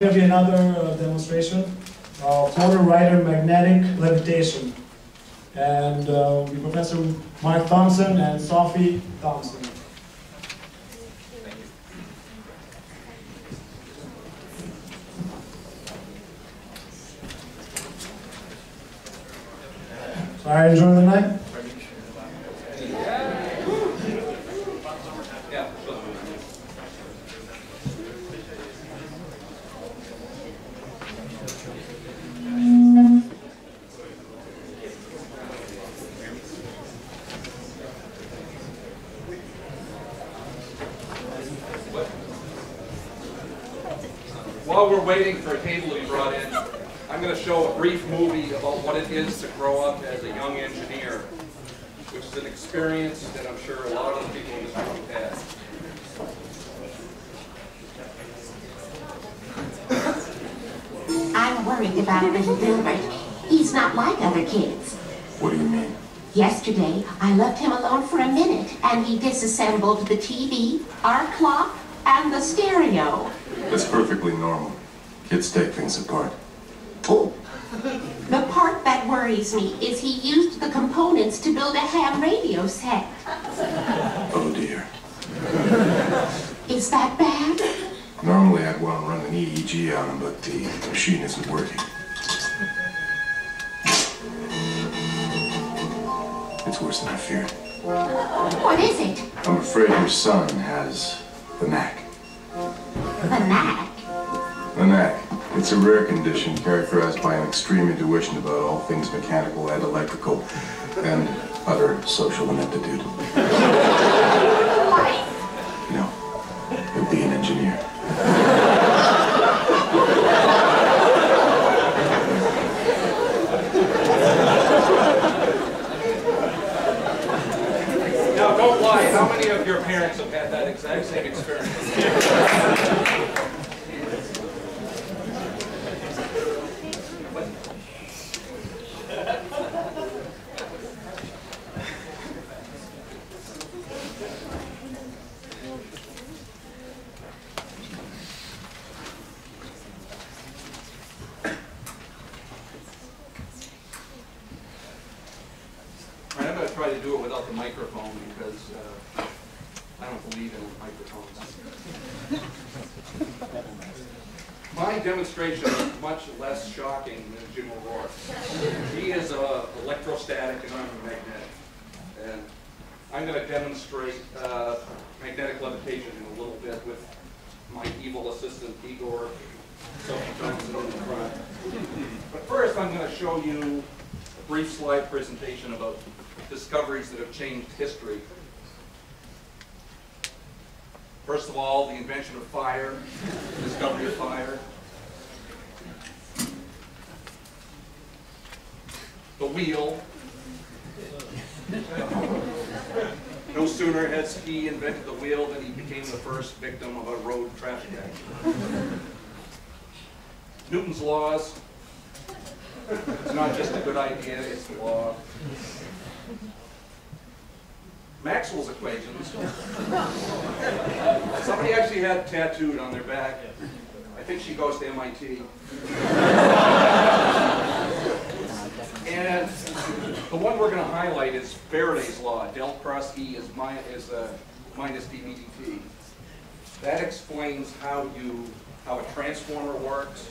Going to be another uh, demonstration, uh, Floater Rider magnetic levitation. And uh, we Professor Marc Thompson and Sophie Thompson. So you the night? While we're waiting for a table to be brought in, I'm going to show a brief movie about what it is to grow up as a young engineer, which is an experience that I'm sure a lot of the people in this room have had. I'm worried about little Dilbert. He's not like other kids. What do you mean? Yesterday, I left him alone for a minute, and he disassembled the TV, our clock, and the stereo. That's perfectly normal. Kids take things apart. Oh, the part that worries me is he used the components to build a ham radio set. Oh dear. Is that bad? Normally I'd want to run an EEG on him, but the machine isn't working. It's worse than I feared. What is it? I'm afraid your son has the knack. The knack? The. It's a rare condition characterized by an extreme intuition about all things mechanical and electrical and utter social ineptitude. Life? No, he'll be an engineer. Now, don't lie. How many of your parents have had that exact same experience? All right, I'm going to try to do it without the microphone because uh, I don't believe in microphones. My demonstration is much less shocking than Jim O'Rourke. He is uh, electrostatic and I'm a magnetic. And I'm going to demonstrate uh, magnetic levitation in a little bit with my evil assistant Igor. But first, I'm going to show you a brief slide presentation about discoveries that have changed history. First of all, the invention of fire, the discovery of fire. The wheel. No sooner has he invented the wheel than he became the first victim of a road traffic accident. Newton's laws. It's not just a good idea, it's a law. Maxwell's equations. Somebody actually had tattooed on their back. I think she goes to MIT. And the one we're going to highlight is Faraday's law. Del cross E is, mi is uh, minus dB dt. That explains how you how a transformer works,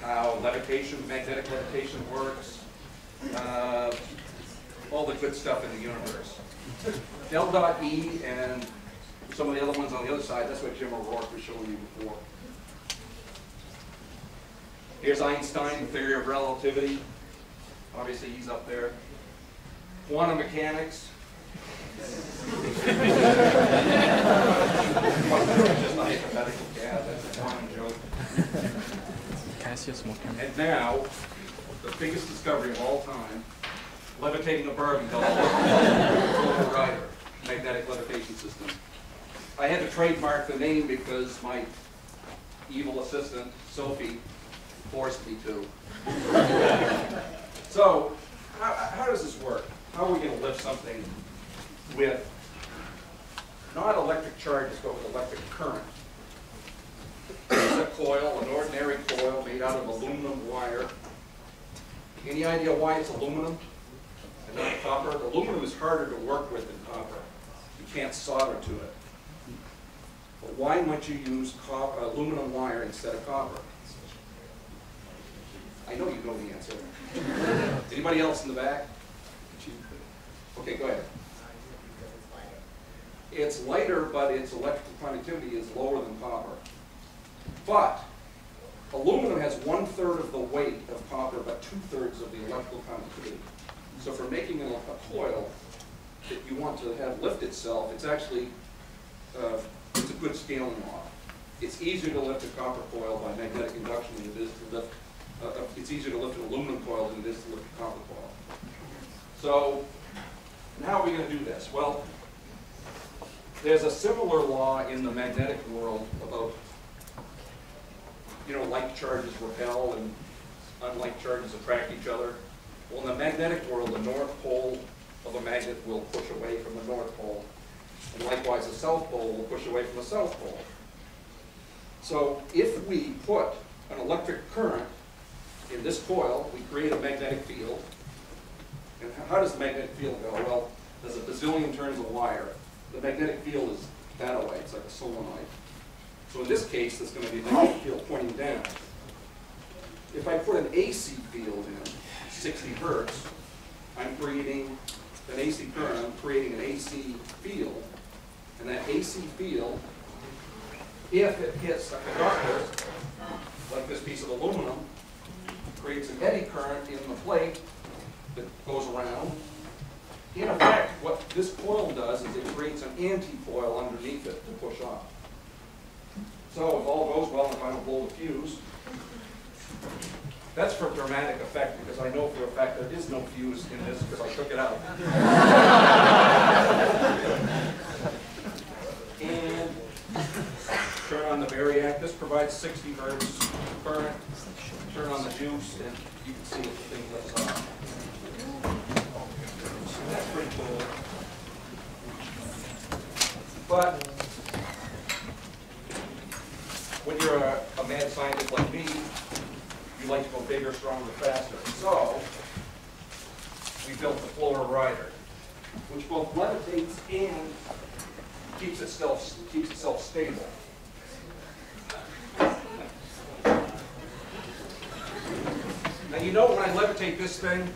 how levitation, magnetic levitation works, uh, all the good stuff in the universe. Del dot E and some of the other ones on the other side, that's what Jim O'Rourke was showing you before. Here's Einstein, the theory of relativity. Obviously, he's up there. Quantum mechanics. Just a hypothetical gas, that's a quantum joke. Smoking? And now, the biggest discovery of all time, levitating a Barbie doll, Floater Rider, magnetic levitation system. I had to trademark the name because my evil assistant, Sophie, forced me to. So, how, how does this work? How are we going to lift something with not electric charges, but with electric current? a coil, an ordinary coil made out of aluminum wire. Any idea why it's aluminum and not copper? Aluminum is harder to work with than copper. You can't solder to it. But why might you use cop- aluminum wire instead of copper? I know you know the answer. Anybody else in the back? Okay, go ahead. It's lighter, but its electrical conductivity is lower than copper. But aluminum has one-third of the weight of copper, but two-thirds of the electrical conductivity. So for making a, a coil that you want to have lift itself, it's actually, uh, it's a good scaling law. It's easier to lift a copper coil by magnetic induction than it is to lift, uh, uh, it's easier to lift an aluminum coil than it is to lift a copper coil. So, and how are we gonna do this? Well, there's a similar law in the magnetic world about, you know, like charges repel and unlike charges attract each other. Well, in the magnetic world, the north pole of a magnet will push away from the north pole, and likewise the south pole will push away from the south pole. So if we put an electric current in this coil, we create a magnetic field. And how does the magnetic field go? Well, there's a bazillion turns of wire. The magnetic field is that way, it's like a solenoid. So in this case, there's going to be a magnetic field pointing down. If I put an AC field in, 60 hertz, I'm creating an AC current, I'm creating an AC field. And that AC field, if it hits a conductor, like this piece of aluminum, creates an eddy current in the plate that goes around. In effect, what this coil does is it creates an anti-coil underneath it to push off. So if all goes well, if I don't blow the fuse, that's for dramatic effect, because I know for a fact there is no fuse in this, because I took it out. And turn on the variac, this provides 60 hertz current. Turn on the juice, and you can see if the thing lifts off. That's pretty cool. But when you're a, a mad scientist like me, you like to go bigger, stronger, faster. So we built the floater rider, which both levitates and keeps itself keeps itself stable. You know when I levitate this thing,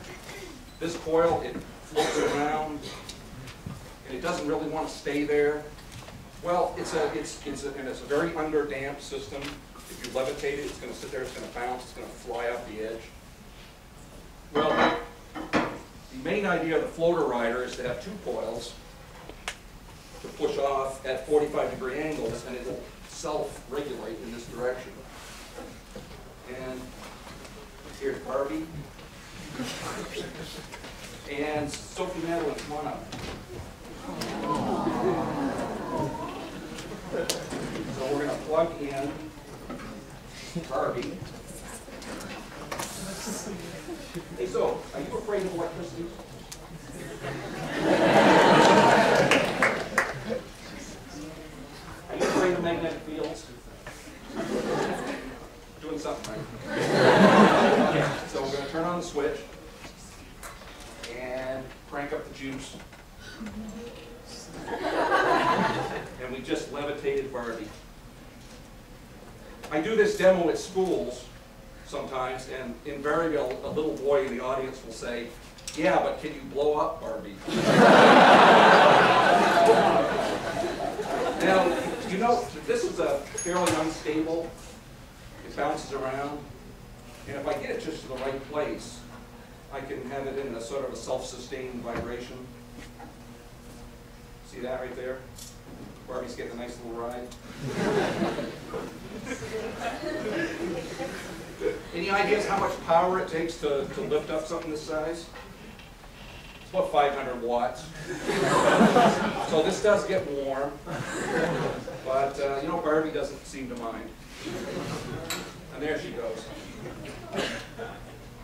this coil, it floats around, and it doesn't really want to stay there. Well, it's a, it's, it's a, and it's a very underdamped system. If you levitate it, it's going to sit there, it's going to bounce, it's going to fly off the edge. Well, the main idea of the floater rider is to have two coils to push off at 45 degree angles, and it'll self-regulate in this direction. And here's Barbie. And Sophie Madeline, come on up. So we're gonna plug in Barbie. Hey, so, are you afraid of electricity? Are you afraid of magnetic fields? Doing something right. So we're gonna turn on the switch and crank up the juice. And we just levitated Barbie. I do this demo at schools sometimes, and invariably a little boy in the audience will say, yeah, but can you blow up Barbie? Now, you know, this is a fairly unstable, it bounces around, and if I get it just to the right place, I can have it in a sort of a self-sustained vibration. See that right there? Barbie's getting a nice little ride. Any ideas how much power it takes to, to lift up something this size? It's about 500 watts. So this does get warm, but uh, you know, Barbie doesn't seem to mind. And there she goes.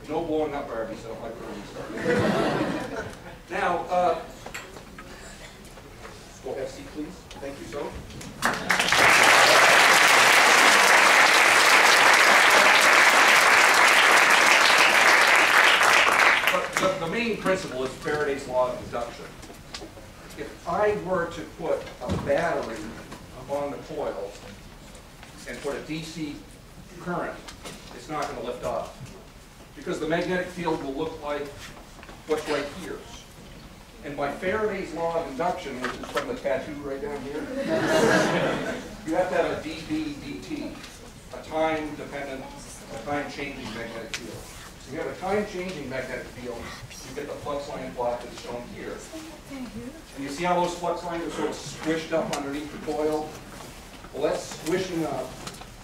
No blowing up Barbie stuff like we're now, uh, go FC, please. Thank you, so. But, but the main principle is Faraday's law of induction. If I were to put a battery on the coil and put a DC current it's not going to lift off. Because the magnetic field will look like what's right here. And by Faraday's law of induction, which is from the tattoo right down here, you have to have a dB dt, a time-dependent, a time-changing magnetic field. So you have a time-changing magnetic field, you get the flux line plot that's shown here. And you see how those flux lines are sort of squished up underneath the coil? Well, that's squishing up,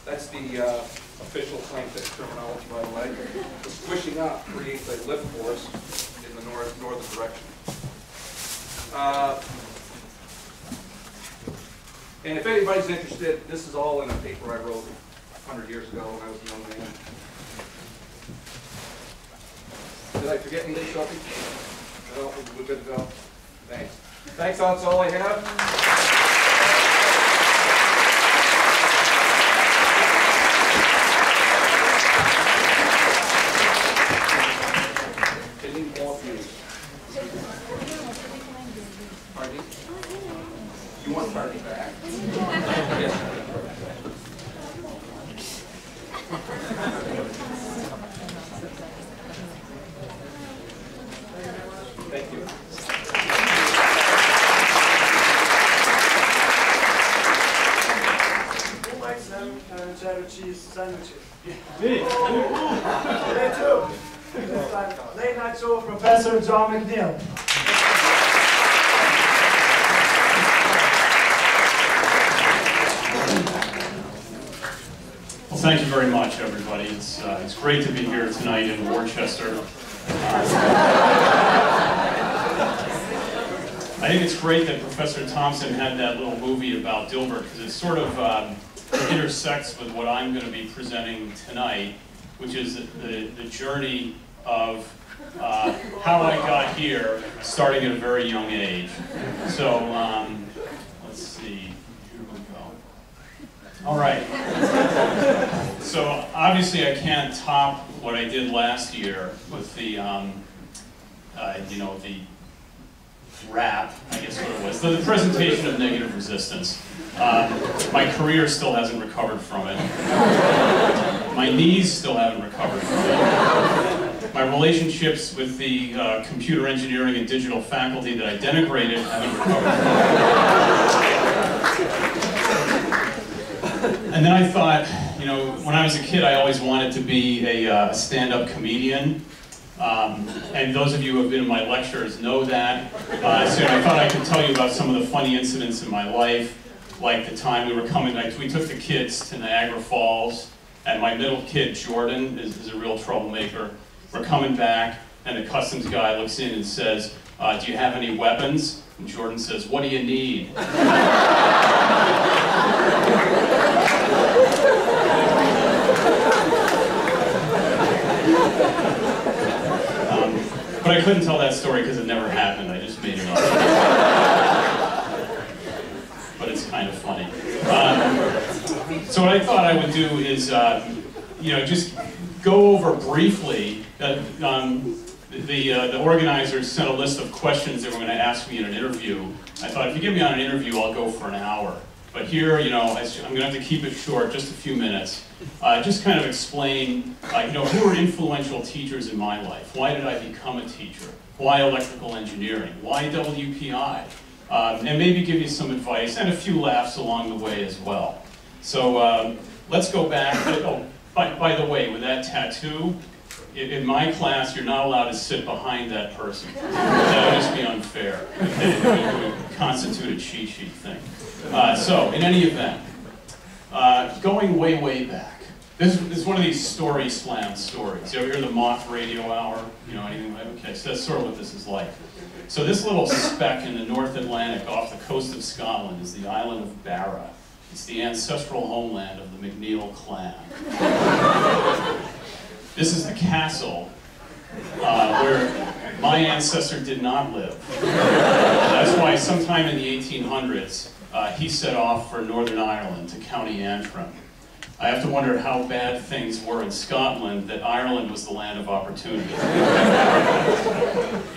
that's the uh, official scientific terminology, by the way. The squishing up creates a lift force in the north, northern direction. Uh, And if anybody's interested, this is all in a paper I wrote 100 years ago when I was a young man. Did I forget anything, Sophie? No, we're good to go. Thanks. Thanks, that's all I have. Any more views? Pardon? You want party back? Yes. Thank you. Who likes them uh, cheddar cheese sandwiches? Me. Me too. This time, late night show with Professor John McNeill. Well, thank you very much, everybody. It's, uh, it's great to be here tonight in Worcester. I think it's great that Professor Thompson had that little movie about Dilbert because it sort of um, intersects with what I'm going to be presenting tonight, which is the, the journey of uh, how I got here, starting at a very young age. So, um, let's see. Here we go. All right. So obviously I can't top what I did last year with the, um, uh, you know, the rap, I guess what it was, the, presentation of negative resistance. Um, my career still hasn't recovered from it. My knees still haven't recovered from it. My relationships with the uh, computer engineering and digital faculty that I denigrated haven't recovered from it. And then I thought, you know, when I was a kid, I always wanted to be a uh, stand-up comedian. Um, and those of you who have been in my lectures know that. Uh, so I thought I could tell you about some of the funny incidents in my life, like the time we were coming, like we took the kids to Niagara Falls, and my middle kid, Jordan, is, is a real troublemaker. We're coming back, and the customs guy looks in and says, uh, do you have any weapons? And Jordan says, what do you need? but I couldn't tell that story because it never happened. I just made it up. but it's kind of funny. Um, so what I thought I would do is, um, you know, just go over briefly that um, the, uh, the organizers sent a list of questions they were going to ask me in an interview. I thought if you get me on an interview, I'll go for an hour. But here, you know, I'm going to have to keep it short, just a few minutes. Uh, just kind of explain, uh, you know, who were influential teachers in my life? Why did I become a teacher? Why electrical engineering? Why WPI? Um, and maybe give you some advice and a few laughs along the way as well. So um, let's go back. Oh, by, by the way, with that tattoo, in, my class, you're not allowed to sit behind that person. That would just be unfair. It would constitute a cheat sheet thing. Uh, so, in any event, uh, going way, way back. This, this is one of these story slam stories. You ever hear the moth radio hour? You know, anything like Okay, so that's sort of what this is like. So this little speck in the North Atlantic off the coast of Scotland is the island of Barra. It's the ancestral homeland of the McNeill clan. This is the castle uh, where my ancestor did not live. That's why sometime in the 1800s, uh, he set off for Northern Ireland to County Antrim. I have to wonder how bad things were in Scotland that Ireland was the land of opportunity.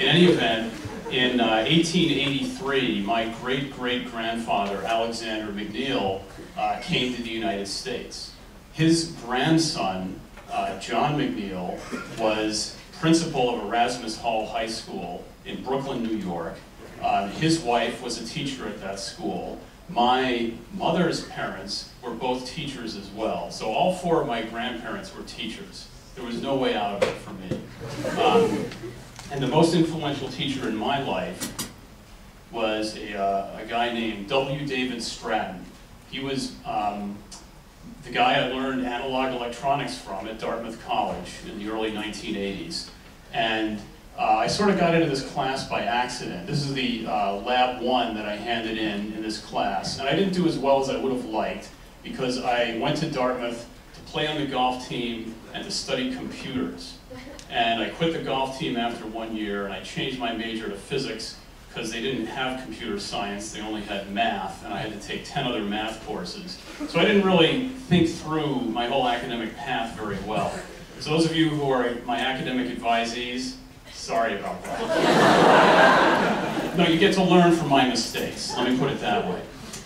in any event, in uh, 1883, my great-great-grandfather, Alexander McNeill, uh, came to the United States. His grandson, uh, John McNeill, was principal of Erasmus Hall High School in Brooklyn, New York. Um, his wife was a teacher at that school. My mother's parents were both teachers as well. So all four of my grandparents were teachers. There was no way out of it for me. Um, and the most influential teacher in my life was a, uh, a guy named W. David Stratton. He was um, the guy I learned analog electronics from at Dartmouth College in the early 1980s. And uh, I sort of got into this class by accident. This is the uh, lab one that I handed in in this class. And I didn't do as well as I would have liked because I went to Dartmouth to play on the golf team and to study computers. And I quit the golf team after one year and I changed my major to physics because they didn't have computer science, they only had math, and I had to take 10 other math courses. So I didn't really think through my whole academic path very well. So those of you who are my academic advisees, sorry about that. no, you get to learn from my mistakes, let me put it that way.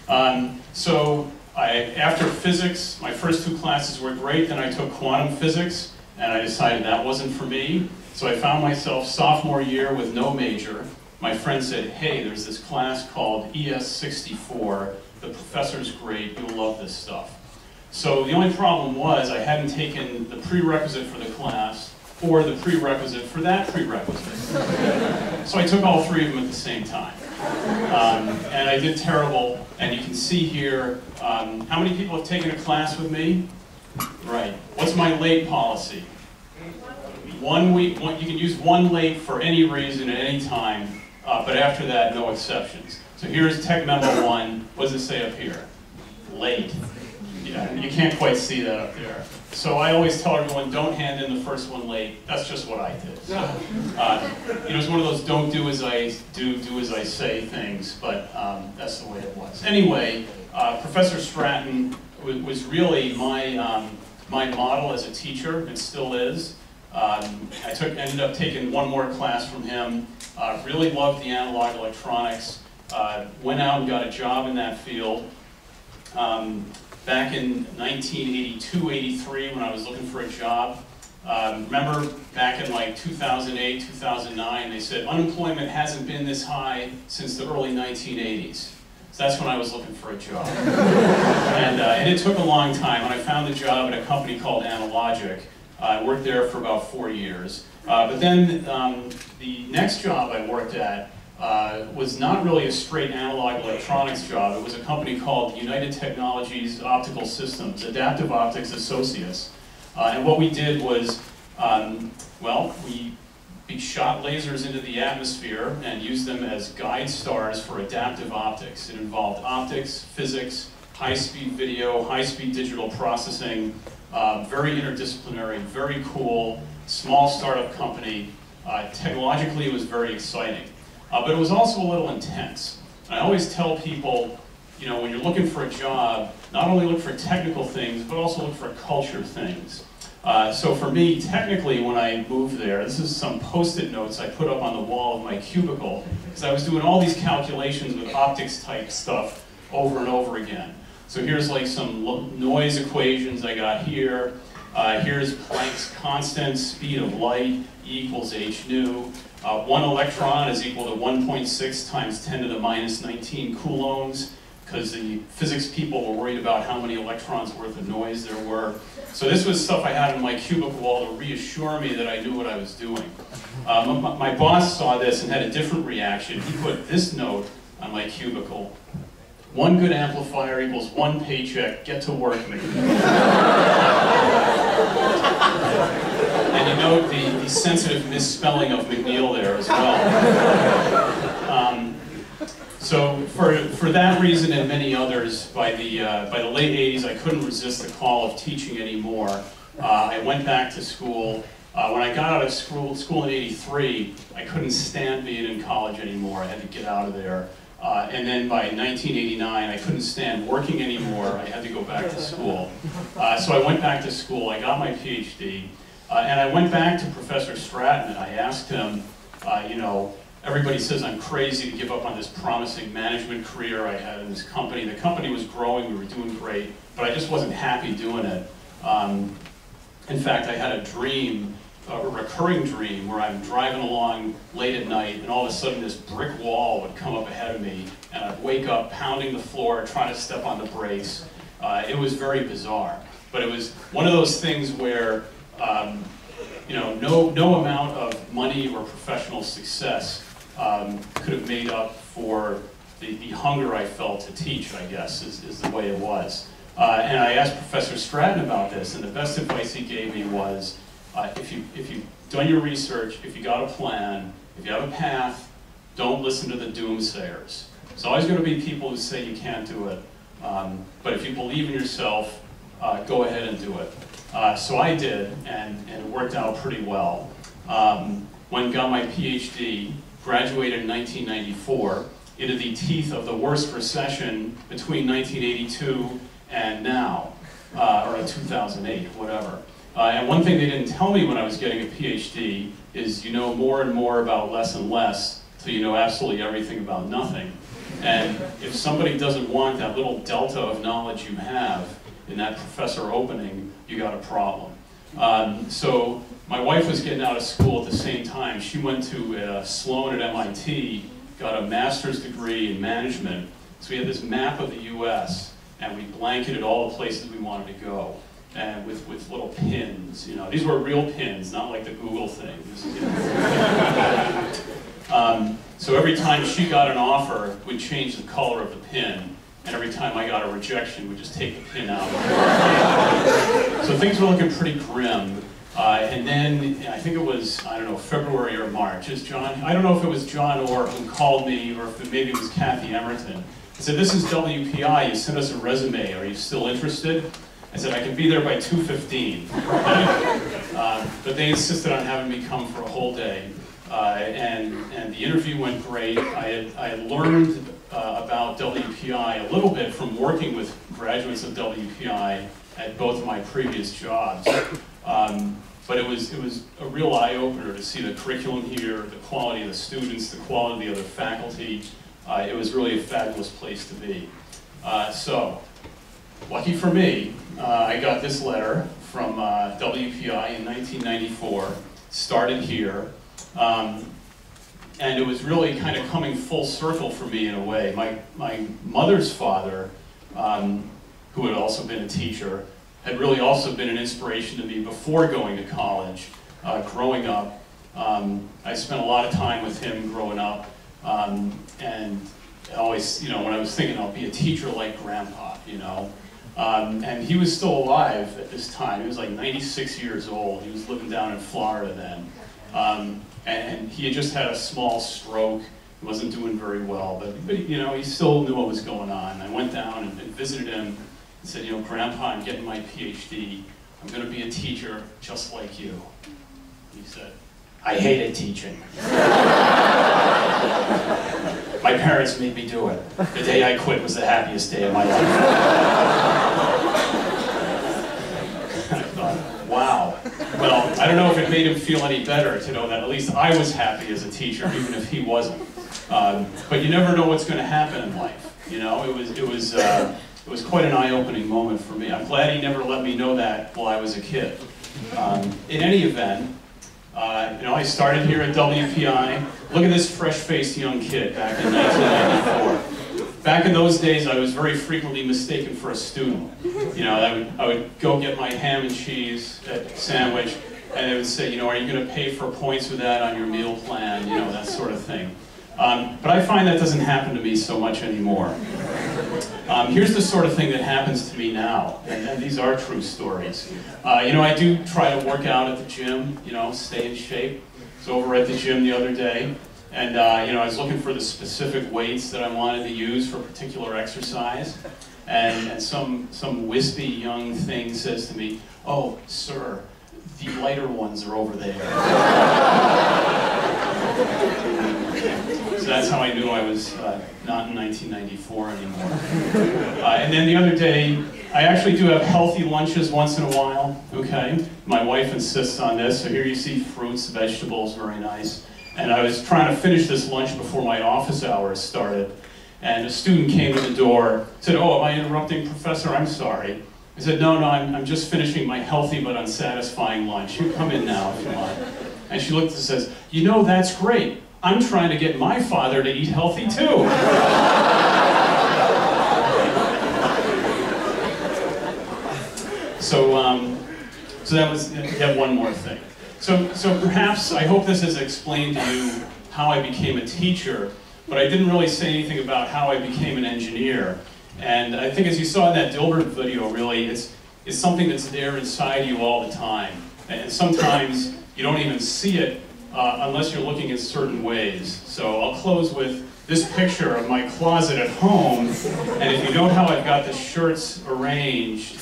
Um, so I, after physics, my first two classes were great, then I took quantum physics, and I decided that wasn't for me. So I found myself sophomore year with no major. My friend said, hey, there's this class called ES64. The professor's great, you'll love this stuff. So the only problem was I hadn't taken the prerequisite for the class or the prerequisite for that prerequisite. so I took all three of them at the same time. Um, and I did terrible, and you can see here, um, how many people have taken a class with me? Right. What's my late policy? One week, one, you can use one late for any reason at any time, uh, but after that, no exceptions. So here's tech memo one. What does it say up here? Late. Yeah, you can't quite see that up there. So I always tell everyone, don't hand in the first one late. That's just what I did. So, uh, you know, it's one of those don't do as I do, do as I say things, but um, that's the way it was. Anyway, uh, Professor Stratton was really my, um, my model as a teacher, and still is. Um, I took, ended up taking one more class from him, uh, really loved the analog electronics, uh, went out and got a job in that field. Um, back in 1982, 83, when I was looking for a job, um, remember back in like 2008, 2009, they said unemployment hasn't been this high since the early 1980s. So that's when I was looking for a job. and, uh, and it took a long time, and I found a job at a company called Analogic. I worked there for about four years. Uh, but then um, the next job I worked at uh, was not really a straight analog electronics job. It was a company called United Technologies Optical Systems, Adaptive Optics Associates. Uh, and what we did was, um, well, we, we shot lasers into the atmosphere and used them as guide stars for adaptive optics. It involved optics, physics, high-speed video, high-speed digital processing, uh, very interdisciplinary, very cool, small startup company. Uh, technologically, it was very exciting. Uh, but it was also a little intense. And I always tell people, you know, when you're looking for a job, not only look for technical things, but also look for culture things. Uh, so for me, technically, when I moved there, this is some post-it notes I put up on the wall of my cubicle, because I was doing all these calculations with optics type stuff over and over again. So here's like some noise equations I got here. Uh, here's Planck's constant, speed of light, equals h nu. Uh, one electron is equal to 1.6 times 10 to the minus 19 coulombs, because the physics people were worried about how many electrons worth of noise there were. So this was stuff I had in my cubicle wall to reassure me that I knew what I was doing. Um, my, my boss saw this and had a different reaction. He put this note on my cubicle. One good amplifier equals one paycheck. Get to work, and you note the, the sensitive misspelling of McNeill there as well. Um, so for, for that reason and many others, by the, uh, by the late 80s, I couldn't resist the call of teaching anymore. Uh, I went back to school. Uh, when I got out of school, school in 83, I couldn't stand being in college anymore. I had to get out of there. Uh, and then by 1989, I couldn't stand working anymore. I had to go back to school. Uh, so I went back to school. I got my PhD. Uh, and I went back to Professor Stratton and I asked him, uh, you know, everybody says I'm crazy to give up on this promising management career I had in this company. The company was growing, we were doing great, but I just wasn't happy doing it. Um, in fact, I had a dream, a recurring dream, where I'm driving along late at night and all of a sudden this brick wall would come up ahead of me and I'd wake up pounding the floor, trying to step on the brakes. Uh, it was very bizarre. But it was one of those things where um, you know, no, no amount of money or professional success um, could have made up for the, the hunger I felt to teach, I guess, is, is the way it was. Uh, and I asked Professor Stratton about this, and the best advice he gave me was, uh, if, you, if you've done your research, if you got a plan, if you have a path, don't listen to the doomsayers. There's always going to be people who say you can't do it, um, but if you believe in yourself, uh, go ahead and do it. Uh, so I did, and, and it worked out pretty well. Um, when got my PhD, graduated in 1994, into the teeth of the worst recession between 1982 and now, uh, or 2008, whatever. Uh, and one thing they didn't tell me when I was getting a PhD is you know more and more about less and less, so you know absolutely everything about nothing. And if somebody doesn't want that little delta of knowledge you have in that professor opening, you got a problem. Um, so my wife was getting out of school at the same time. She went to uh, Sloan at MIT, got a master's degree in management. So we had this map of the U.S. and we blanketed all the places we wanted to go. And with, with little pins, you know, these were real pins, not like the Google thing. You know. um, so every time she got an offer, we'd change the color of the pin and every time I got a rejection, we'd just take the pin out. so things were looking pretty grim. Uh, and then I think it was, I don't know, February or March. Is John, I don't know if it was John Orr who called me or if it, maybe it was Kathy Emerton. I said, this is WPI, you sent us a resume, are you still interested? I said, I can be there by 2.15. uh, but they insisted on having me come for a whole day. Uh, and, and the interview went great. I had, I had learned uh, about WPI a little bit from working with graduates of WPI at both of my previous jobs. Um, but it was, it was a real eye-opener to see the curriculum here, the quality of the students, the quality of the faculty. Uh, it was really a fabulous place to be. Uh, so, lucky for me, uh, I got this letter from uh, WPI in 1994, started here. Um, and it was really kind of coming full circle for me in a way. My, my mother's father, um, who had also been a teacher, had really also been an inspiration to me before going to college, uh, growing up. Um, I spent a lot of time with him growing up, um, and always, you know, when I was thinking I'll be a teacher like grandpa, you know. Um, and he was still alive at this time. He was like 96 years old. He was living down in Florida then. Um, and he had just had a small stroke. He wasn't doing very well, but, but you know, he still knew what was going on. I went down and, and visited him and said, you know, Grandpa, I'm getting my PhD. I'm going to be a teacher just like you. He said, I hated teaching. my parents made me do it. The day I quit was the happiest day of my life. Wow. Well, I don't know if it made him feel any better to know that at least I was happy as a teacher, even if he wasn't. Um, but you never know what's going to happen in life. You know, it was it was uh, it was quite an eye-opening moment for me. I'm glad he never let me know that while I was a kid. Um, in any event, uh, you know, I started here at WPI. Look at this fresh-faced young kid back in 1994 back in those days, I was very frequently mistaken for a student. You know, I would, I would go get my ham and cheese sandwich, and they would say, you know, are you going to pay for points with that on your meal plan? You know, that sort of thing. Um, but I find that doesn't happen to me so much anymore. Um, here's the sort of thing that happens to me now, and, and these are true stories. Uh, you know, I do try to work out at the gym, you know, stay in shape. So over at the gym the other day, and uh, you know, I was looking for the specific weights that I wanted to use for a particular exercise. And, and some, some wispy young thing says to me, oh, sir, the lighter ones are over there. So that's how I knew I was uh, not in 1994 anymore. Uh, and then the other day, I actually do have healthy lunches once in a while, okay? My wife insists on this, so here you see fruits, vegetables, very nice. And I was trying to finish this lunch before my office hours started. And a student came to the door, said, oh, am I interrupting, Professor? I'm sorry. I said, no, no, I'm, I'm just finishing my healthy but unsatisfying lunch. You come in now if you want. And she looked and says, you know, that's great. I'm trying to get my father to eat healthy too. so, um, so that was, yeah, one more thing. So, so perhaps, I hope this has explained to you how I became a teacher, but I didn't really say anything about how I became an engineer. And I think as you saw in that Dilbert video, really, it's, it's something that's there inside you all the time. And sometimes you don't even see it uh, unless you're looking in certain ways. So I'll close with this picture of my closet at home. And if you know how I've got the shirts arranged,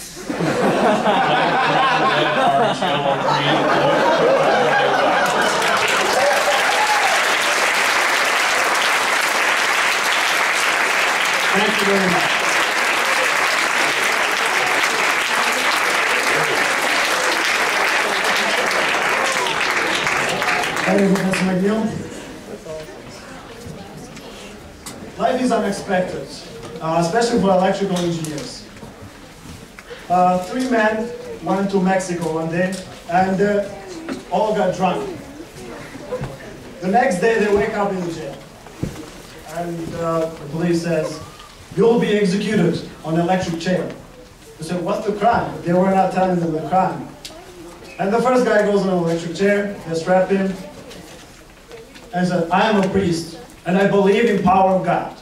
Thank you very much. Life is unexpected, uh, especially for electrical engineers. Uh, three men went to Mexico one day and uh, all got drunk. The next day they wake up in the jail. And uh, the police says, you'll be executed on electric chair. They said, what's the crime? They were not telling them the crime. And the first guy goes on an electric chair, they strap him, and said, I am a priest, and I believe in power of God.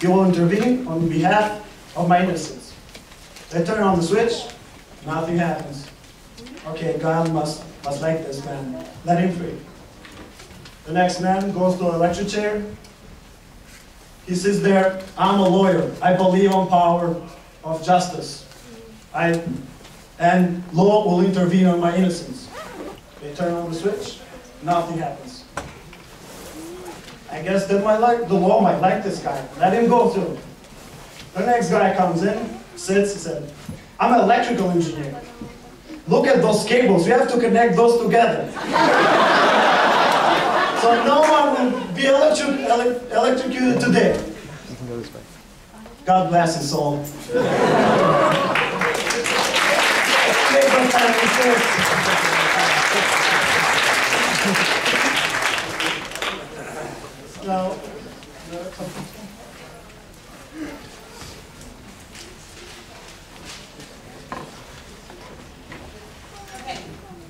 You will intervene on behalf of my innocence. They turn on the switch, nothing happens. Okay, God must, must like this man. Let him free. The next man goes to an electric chair. He sits there, I'm a lawyer. I believe on power of justice. I, and law will intervene on my innocence. They turn on the switch, nothing happens. I guess might like, the law might like this guy. Let him go too. The next guy comes in, sits, and said, I'm an electrical engineer. Look at those cables, we have to connect those together. so no one will be electro- ele- electrocuted today. God bless his soul. Cable family says, Now, Okay.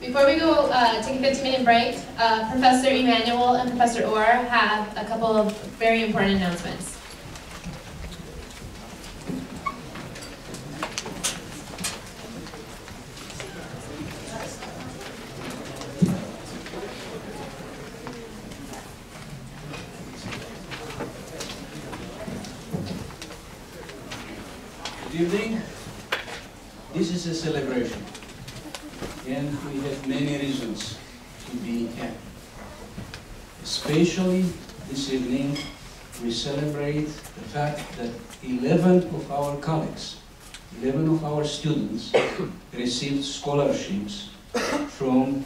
Before we go uh, take a 15 minute break, uh, Professor Emanuel and Professor Orr have a couple of very important announcements. Good evening. This is a celebration, and we have many reasons to be happy. Especially this evening, we celebrate the fact that 11 of our colleagues, 11 of our students received scholarships from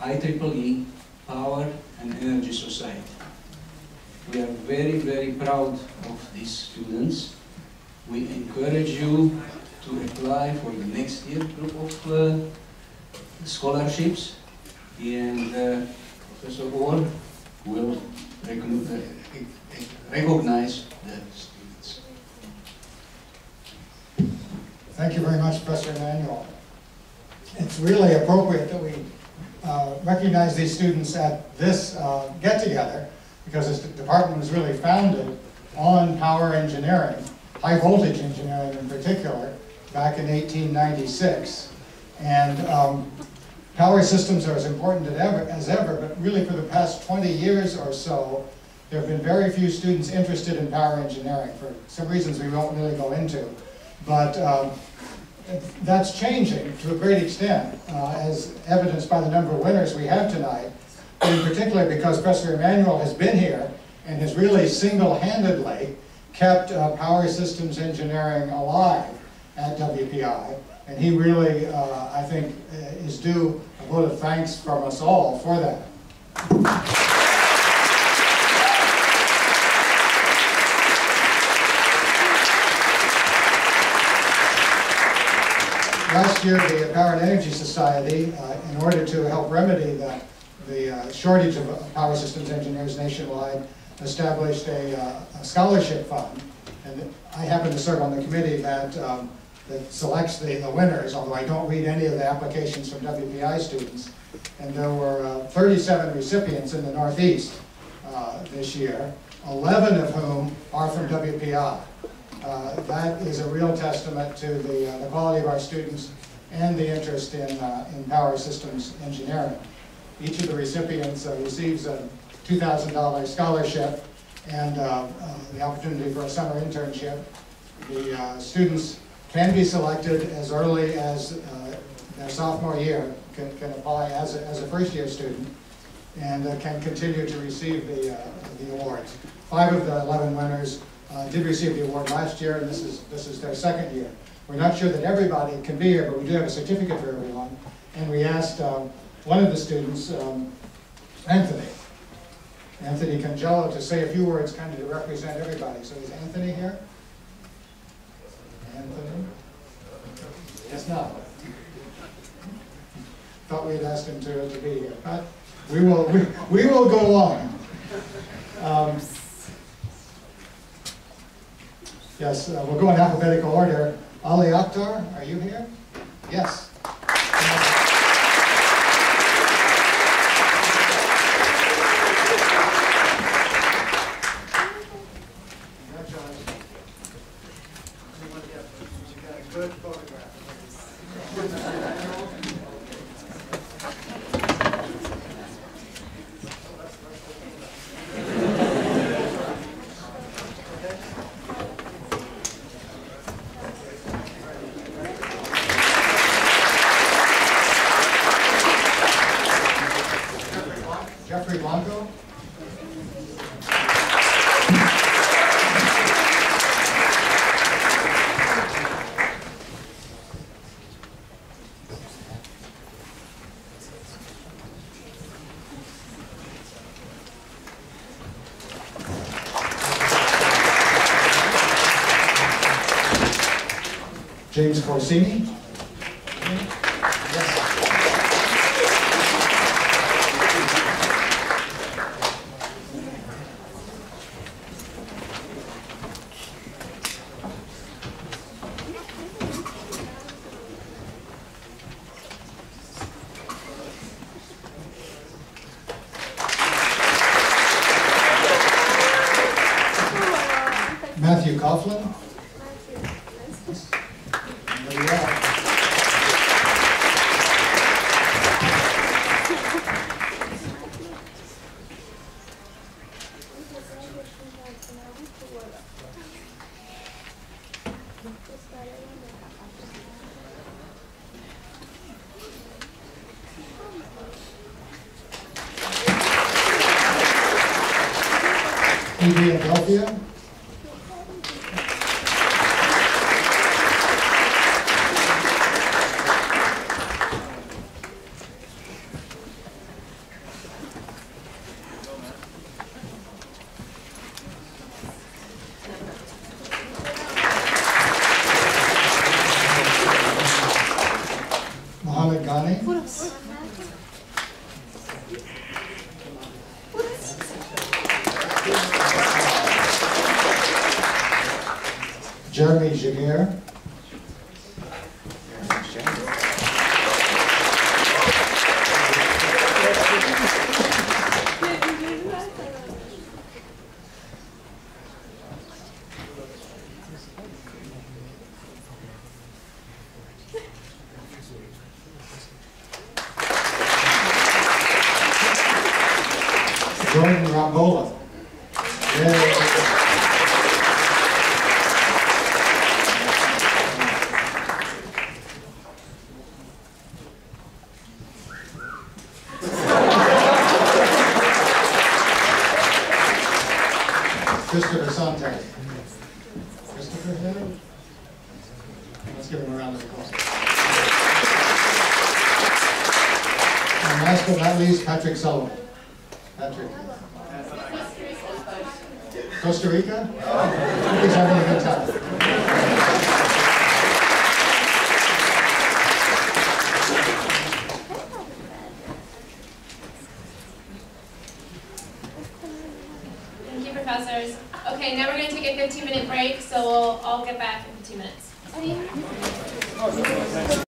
IEEE Power and Energy Society. We are very, very proud of these students. We encourage you to apply for the next year group of uh, scholarships. And uh, Professor Orr will uh, recognize the students. Thank you very much, Professor Emanuel. It's really appropriate that we uh, recognize these students at this uh, get-together because this department was really founded on power engineering, high voltage engineering in particular, back in 1896. And um, power systems are as important as ever, but really for the past 20 years or so, there have been very few students interested in power engineering for some reasons we won't really go into. But um, that's changing to a great extent, uh, as evidenced by the number of winners we have tonight, in particular because Professor Emanuel has been here and has really single-handedly kept uh, power systems engineering alive at WPI. And he really, uh, I think, uh, is due a vote of thanks from us all for that. Last year, the Power and Energy Society, uh, in order to help remedy the, the uh, shortage of uh, power systems engineers nationwide, established a, uh, a scholarship fund. And I happen to serve on the committee that, um, that selects the, the winners, although I don't read any of the applications from WPI students. And there were uh, 37 recipients in the Northeast uh, this year, 11 of whom are from WPI. Uh, that is a real testament to the, uh, the quality of our students and the interest in, uh, in power systems engineering. Each of the recipients uh, receives a $2,000 scholarship and uh, the opportunity for a summer internship. The students can be selected as early as their sophomore year, can, can apply as a, as a first-year student, and can continue to receive the, the awards. Five of the 11 winners uh, did receive the award last year, and this is, this is their second year. We're not sure that everybody can be here, but we do have a certificate for everyone. And we asked um, one of the students, um, Anthony, Anthony Congello, to say a few words kind of to represent everybody. So is Anthony here? Anthony? Yes, no. Thought we had asked him to, to be here, but we will, we, we will go on. Um, Yes, uh, we'll go in alphabetical order. Ali Akhtar, are you here? Yes. singing? Jordan